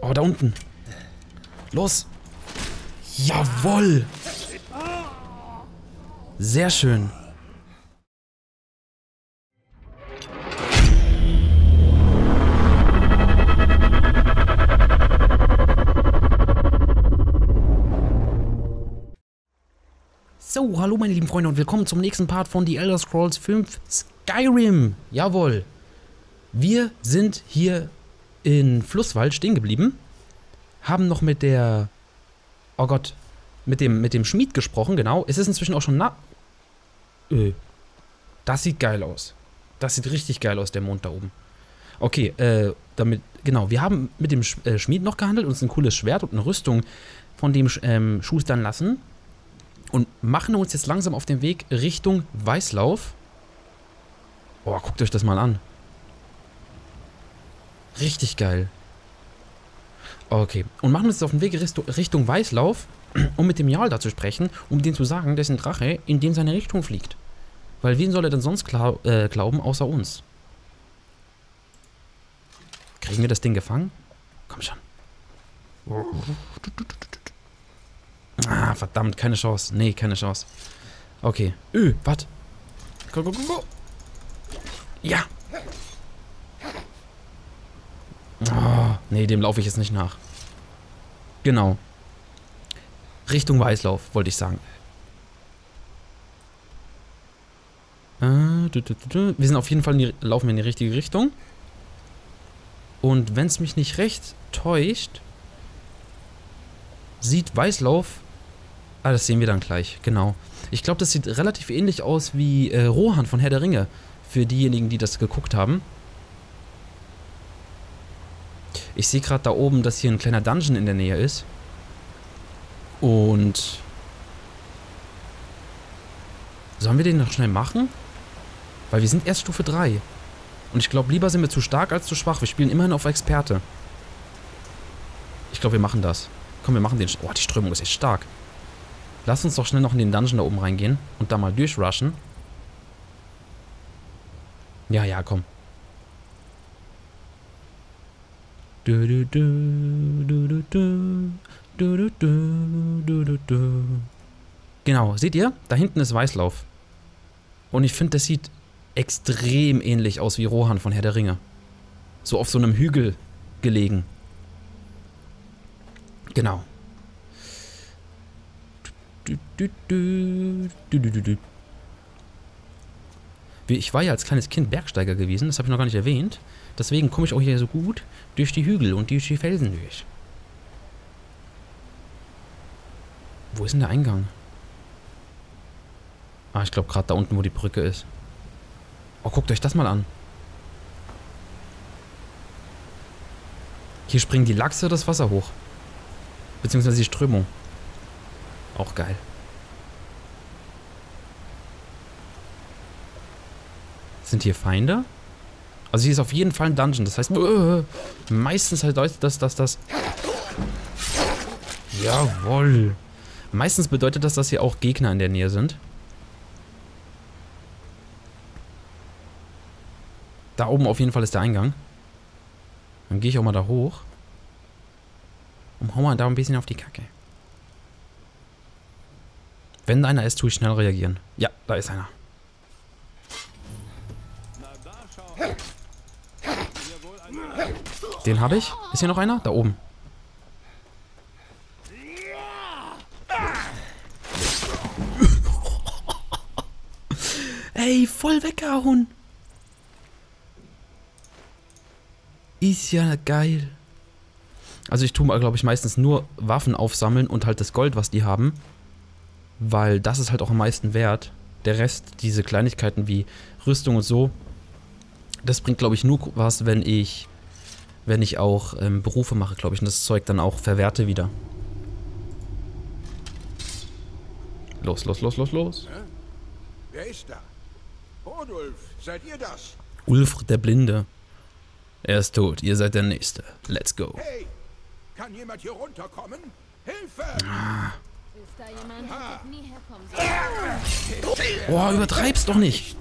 Oh, da unten. Los. Jawoll. Sehr schön. So, hallo meine lieben Freunde und willkommen zum nächsten Part von The Elder Scrolls 5 Skyrim. Jawohl. Wir sind hier in Flusswald stehen geblieben, haben noch mit der, oh Gott, mit dem, mit dem Schmied gesprochen, genau. Es ist inzwischen auch schon na... Öh. Das sieht geil aus. Das sieht richtig geil aus, der Mond da oben. Okay, äh, damit, genau, wir haben mit dem Sch äh, Schmied noch gehandelt, uns ein cooles Schwert und eine Rüstung von dem ähm, schustern lassen und machen uns jetzt langsam auf den Weg Richtung Weißlauf. Oh, guckt euch das mal an. Richtig geil. Okay, und machen uns jetzt auf den Weg Richtung Weißlauf, um mit dem Jarl da zu sprechen, um dem zu sagen, dessen Drache in dem seine Richtung fliegt. Weil wen soll er denn sonst glaub, äh, glauben, außer uns? Kriegen wir das Ding gefangen? Komm schon. Ah, verdammt, keine Chance. Nee, keine Chance. Okay. Öh, was? Go, go, go, go. Ja. Oh, nee, dem laufe ich jetzt nicht nach. Genau. Richtung Weißlauf, wollte ich sagen. Äh, wir sind auf jeden Fall, die, laufen in die richtige Richtung. Und wenn es mich nicht recht täuscht, sieht Weißlauf Ah, das sehen wir dann gleich, genau. Ich glaube, das sieht relativ ähnlich aus wie äh, Rohan von Herr der Ringe. Für diejenigen, die das geguckt haben. Ich sehe gerade da oben, dass hier ein kleiner Dungeon in der Nähe ist. Und... Sollen wir den noch schnell machen? Weil wir sind erst Stufe 3. Und ich glaube, lieber sind wir zu stark als zu schwach. Wir spielen immerhin auf Experte. Ich glaube, wir machen das. Komm, wir machen den... Oh, die Strömung ist echt stark. Lass uns doch schnell noch in den Dungeon da oben reingehen und da mal durchrushen. Ja, ja, komm. Genau, seht ihr? Da hinten ist Weißlauf. Und ich finde, das sieht extrem ähnlich aus wie Rohan von Herr der Ringe. So auf so einem Hügel gelegen. Genau. Ich war ja als kleines Kind Bergsteiger gewesen, das habe ich noch gar nicht erwähnt. Deswegen komme ich auch hier so gut durch die Hügel und durch die Felsen durch. Wo ist denn der Eingang? Ah, ich glaube gerade da unten, wo die Brücke ist. Oh, guckt euch das mal an. Hier springen die Lachse das Wasser hoch. Beziehungsweise die Strömung. Auch geil. Sind hier Feinde? Also hier ist auf jeden Fall ein Dungeon. Das heißt, äh, meistens bedeutet das, dass das... Jawoll. Meistens bedeutet das, dass hier auch Gegner in der Nähe sind. Da oben auf jeden Fall ist der Eingang. Dann gehe ich auch mal da hoch. Und hau mal da ein bisschen auf die Kacke. Wenn einer ist, tue ich schnell reagieren. Ja, da ist einer. Den habe ich. Ist hier noch einer? Da oben. Ey, voll weggehauen. Ist ja geil. Also ich tue, glaube ich, meistens nur Waffen aufsammeln und halt das Gold, was die haben. Weil das ist halt auch am meisten wert. Der Rest, diese Kleinigkeiten wie Rüstung und so, das bringt, glaube ich, nur was, wenn ich, wenn ich auch ähm, Berufe mache, glaube ich, und das Zeug dann auch verwerte wieder. Los, los, los, los, los. Hä? Wer ist da? Rodulf, seid ihr das? Ulf der Blinde. Er ist tot, ihr seid der Nächste. Let's go. Hey, kann jemand hier runterkommen? Hilfe! Ah. Ist da jemand, der nie herkommen Boah, übertreib's doch nicht.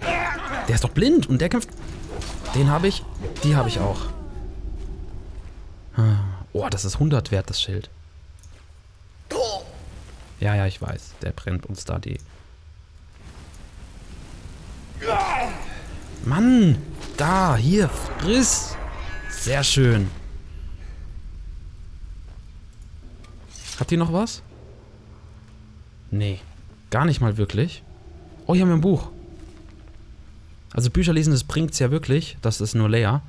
Der ist doch blind und der kämpft... Den habe ich. Die habe ich auch. Ah. Oh, das ist 100 wert, das Schild. Ja, ja, ich weiß. Der brennt uns da die... Mann! Da, hier, friss! Sehr schön. Habt ihr noch was? Nee. Gar nicht mal wirklich. Oh, hier haben wir ein Buch. Also Bücher lesen, das bringt es ja wirklich. Das ist nur leer.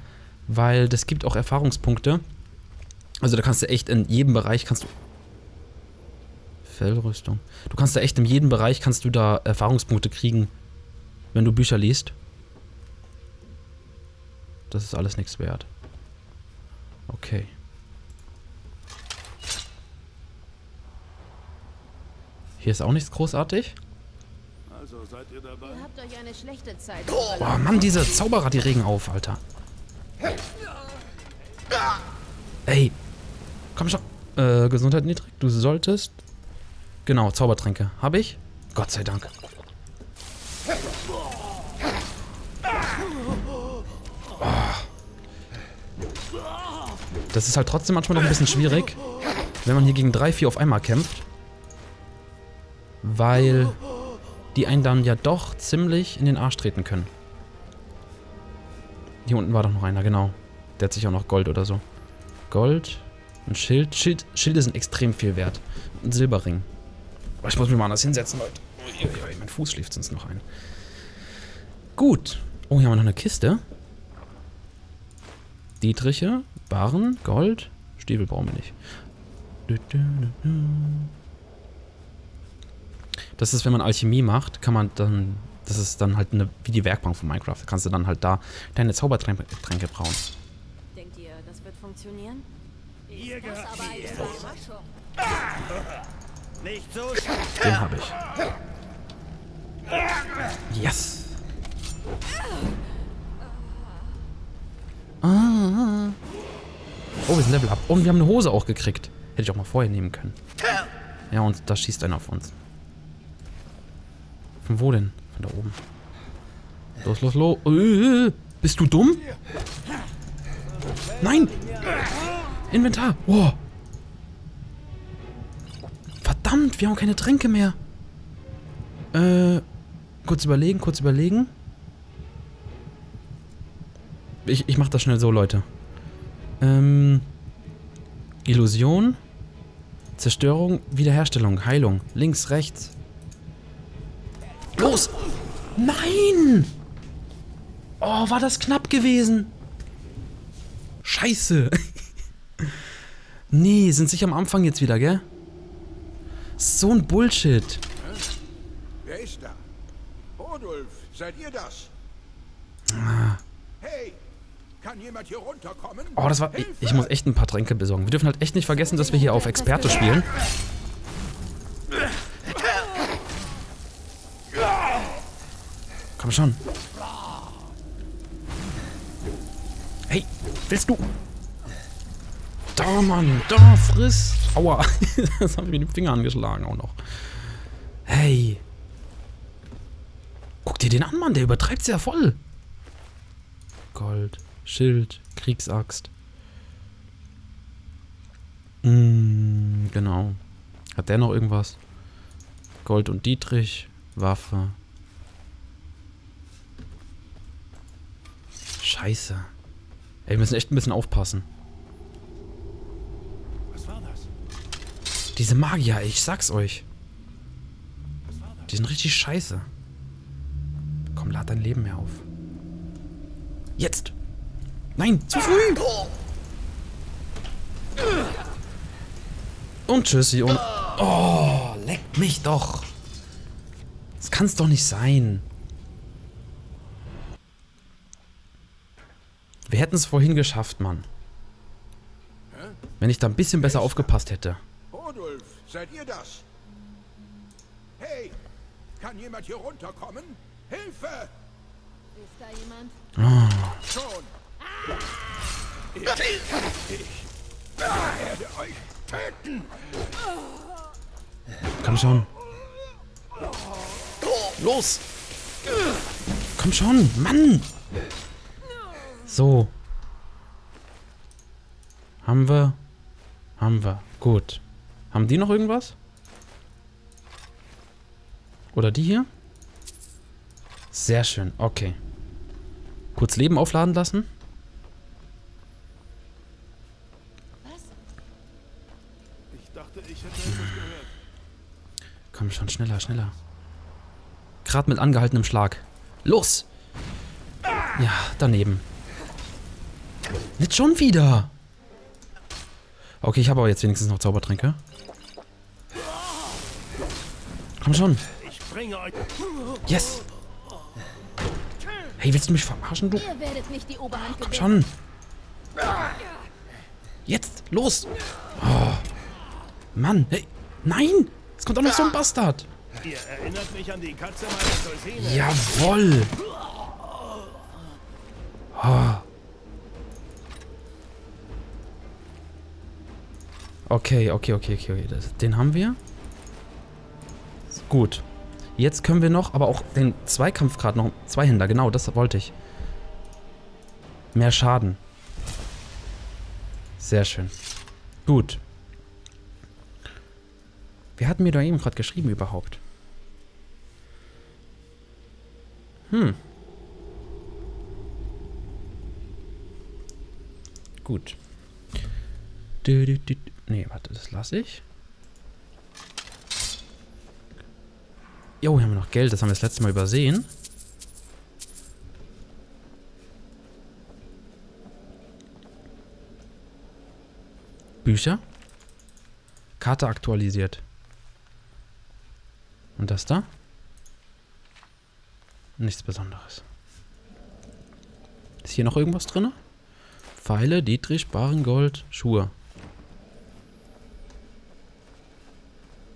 Weil das gibt auch Erfahrungspunkte. Also da kannst du echt in jedem Bereich kannst du... Fellrüstung. Du kannst da echt in jedem Bereich kannst du da Erfahrungspunkte kriegen, wenn du Bücher liest. Das ist alles nichts wert. Okay. Hier ist auch nichts großartig. Seid ihr dabei? Ihr habt euch eine schlechte Zeit. Boah, Mann, diese Zauberer, die regen auf, Alter. Ey. Komm schon. Äh, Gesundheit niedrig. Du solltest... Genau, Zaubertränke. Habe ich? Gott sei Dank. Oh. Das ist halt trotzdem manchmal noch ein bisschen schwierig, wenn man hier gegen drei, vier auf einmal kämpft. Weil die einen dann ja doch ziemlich in den Arsch treten können. Hier unten war doch noch einer, genau. Der hat sich auch noch Gold oder so. Gold, ein Schild. Schild. Schilde sind extrem viel wert. Ein Silberring. Oh, ich muss mich mal anders hinsetzen, Leute. Uiuiui, mein Fuß schläft sonst noch ein. Gut. Oh, hier haben wir noch eine Kiste. Dietriche, Barren, Gold. Stiefel brauchen wir nicht. Das ist, wenn man Alchemie macht, kann man dann... Das ist dann halt eine, wie die Werkbank von Minecraft. Da kannst du dann halt da deine Zaubertränke brauen. Denkt ihr, das wird funktionieren? Ihr gehört aber eine. Überraschung. Nicht so schnell. Den habe ich. Yes. Ah. Oh, wir sind Level up. Und wir haben eine Hose auch gekriegt. Hätte ich auch mal vorher nehmen können. Ja, und da schießt einer auf uns. Von wo denn? Von da oben. Los, los, los. Äh, bist du dumm? Nein! Inventar! Wow. Verdammt, wir haben keine Tränke mehr. Äh, kurz überlegen, kurz überlegen. Ich, ich mach das schnell so, Leute. Ähm, Illusion, Zerstörung, Wiederherstellung, Heilung. Links, rechts. Los! Nein! Oh, war das knapp gewesen. Scheiße. nee, sind sich am Anfang jetzt wieder, gell? So ein Bullshit. Wer ist da? Rodolf, seid ihr das? Hey, kann jemand hier runterkommen? Oh, das war... Ich, ich muss echt ein paar Tränke besorgen. Wir dürfen halt echt nicht vergessen, dass wir hier auf Experte spielen. Komm schon. Hey, willst du? Da, Mann, da, friss. Aua, das habe ich mir den Finger angeschlagen auch noch. Hey. Guck dir den an, Mann, der übertreibt's ja voll. Gold, Schild, Kriegsaxt. Mm, genau. Hat der noch irgendwas? Gold und Dietrich, Waffe. Scheiße. Ey, wir müssen echt ein bisschen aufpassen. Was war das? Diese Magier, ich sag's euch. Die sind richtig scheiße. Komm, lad dein Leben mehr auf. Jetzt! Nein, zu früh! Und tschüssi und... Oh, leck mich doch! Das kann's doch nicht sein. Wir hätten es vorhin geschafft, Mann. Wenn ich da ein bisschen besser aufgepasst hätte. Rodolf, seid ihr das? Hey, kann jemand hier runterkommen? Hilfe! Ist da jemand? Schon! Ich, ich werde euch töten! Komm schon. Los! Komm schon, Mann! So. Haben wir. Haben wir. Gut. Haben die noch irgendwas? Oder die hier? Sehr schön. Okay. Kurz Leben aufladen lassen. Ich dachte, ich hätte etwas gehört. Komm schon, schneller, schneller. Gerade mit angehaltenem Schlag. Los! Ja, daneben. Nicht schon wieder! Okay, ich habe aber jetzt wenigstens noch Zaubertränke. Komm schon. Yes! Hey, willst du mich verarschen, du? Komm schon! Jetzt! Los! Oh. Mann! Hey! Nein! Es kommt auch noch so ein Bastard! Ihr erinnert mich an die Katze meiner Cousine. Jawoll! Oh. Okay, okay, okay, okay. Das, den haben wir. Gut. Jetzt können wir noch, aber auch den Zweikampf gerade noch. Zweihänder, genau, das wollte ich. Mehr Schaden. Sehr schön. Gut. Wer hat mir da eben gerade geschrieben überhaupt? Hm. Gut. Du, du, du. Nee, warte, das lasse ich. Jo, hier haben wir noch Geld. Das haben wir das letzte Mal übersehen. Bücher. Karte aktualisiert. Und das da? Nichts Besonderes. Ist hier noch irgendwas drin? Pfeile, Dietrich, Barengold, Schuhe.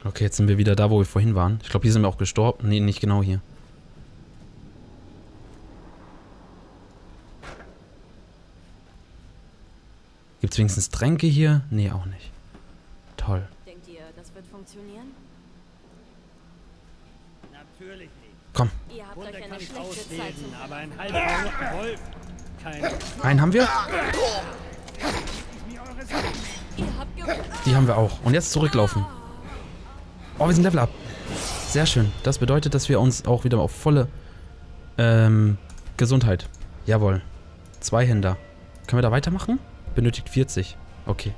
Okay, jetzt sind wir wieder da, wo wir vorhin waren. Ich glaube, hier sind wir auch gestorben. Nee, nicht genau hier. Gibt es wenigstens Tränke hier? Nee, auch nicht. Toll. Denkt ihr, das wird funktionieren? Natürlich nicht. Komm, Ihr habt Wunder euch eine schlechte Zeit ausbilden, zum aber ein halber Wolf. Kein. einen haben wir. Ihr habt gewonnen. Die haben wir auch. Und jetzt zurücklaufen. Oh, wir sind Level Up. Sehr schön. Das bedeutet, dass wir uns auch wieder auf volle ähm, Gesundheit. Jawohl. Zwei Händer. Können wir da weitermachen? Benötigt 40. Okay.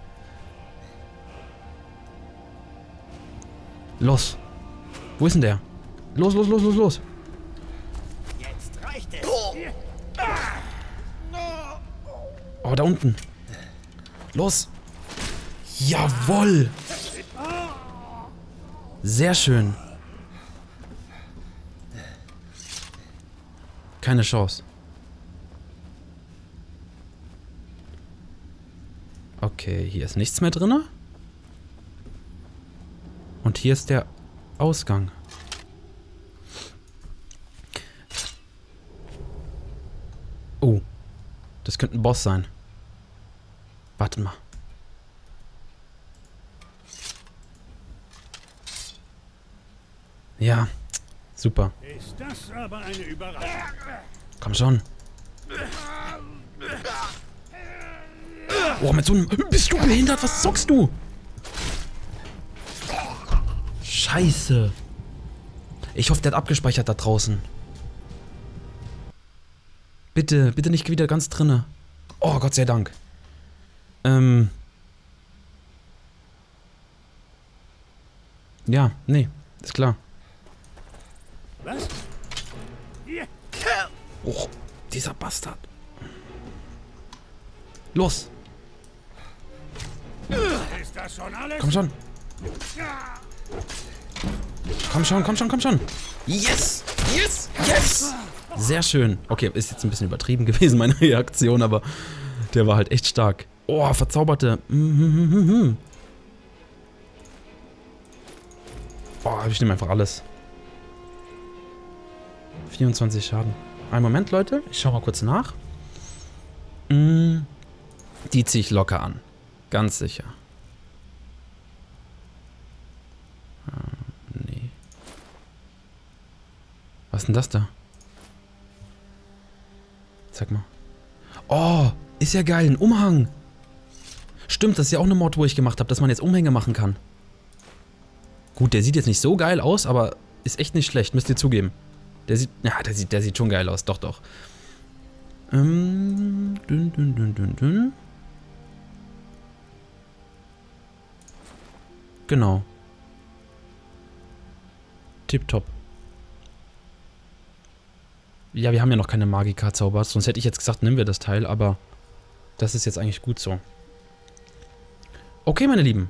Los. Wo ist denn der? Los, los, los, los, los. Jetzt reicht es. Oh, da unten. Los. Jawoll. Sehr schön. Keine Chance. Okay, hier ist nichts mehr drin. Und hier ist der Ausgang. Oh, das könnte ein Boss sein. Warte mal. Ja, super. Ist das aber eine Überraschung. Komm schon. Oh, mit so einem... Bist du behindert? Was zockst du? Scheiße. Ich hoffe, der hat abgespeichert da draußen. Bitte, bitte nicht wieder ganz drinne. Oh, Gott sei Dank. Ähm. Ja, nee, ist klar. Was? Oh, dieser Bastard. Los, Ist das schon alles? komm schon. Komm schon, komm schon, komm schon. Yes! Yes! Yes! Sehr schön. Okay, ist jetzt ein bisschen übertrieben gewesen, meine Reaktion, aber der war halt echt stark. Oh, verzauberte. Mhm. Oh, ich nehme einfach alles. 24 Schaden. Einen Moment, Leute. Ich schau mal kurz nach. Mm, Die ziehe ich locker an. Ganz sicher. Ähm, nee. Was ist denn das da? Sag mal. Oh, ist ja geil, ein Umhang. Stimmt, das ist ja auch eine Mod, wo ich gemacht habe, dass man jetzt Umhänge machen kann. Gut, der sieht jetzt nicht so geil aus, aber ist echt nicht schlecht, müsst ihr zugeben. Der sieht, ja, der sieht, der sieht schon geil aus, doch, doch. Ähm, dünn, dünn, dünn, dünn, dünn. Genau. Tipptopp. Ja, wir haben ja noch keine Magika-Zauber, sonst hätte ich jetzt gesagt, nehmen wir das Teil, aber das ist jetzt eigentlich gut so. Okay, meine Lieben.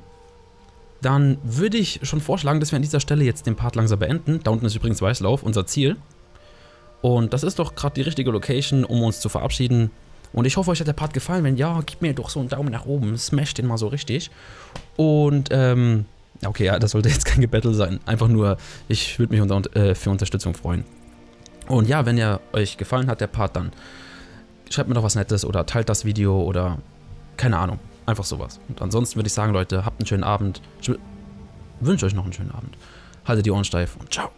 Dann würde ich schon vorschlagen, dass wir an dieser Stelle jetzt den Part langsam beenden. Da unten ist übrigens Weißlauf, unser Ziel. Und das ist doch gerade die richtige Location, um uns zu verabschieden. Und ich hoffe, euch hat der Part gefallen. Wenn ja, gebt mir doch so einen Daumen nach oben. Smash den mal so richtig. Und, ähm, okay, ja, das sollte jetzt kein Gebattle sein. Einfach nur, ich würde mich unter, äh, für Unterstützung freuen. Und ja, wenn ihr euch gefallen hat, der Part, dann schreibt mir doch was Nettes oder teilt das Video oder keine Ahnung. Einfach sowas. Und ansonsten würde ich sagen, Leute, habt einen schönen Abend. Ich wünsche euch noch einen schönen Abend. Haltet die Ohren steif und ciao.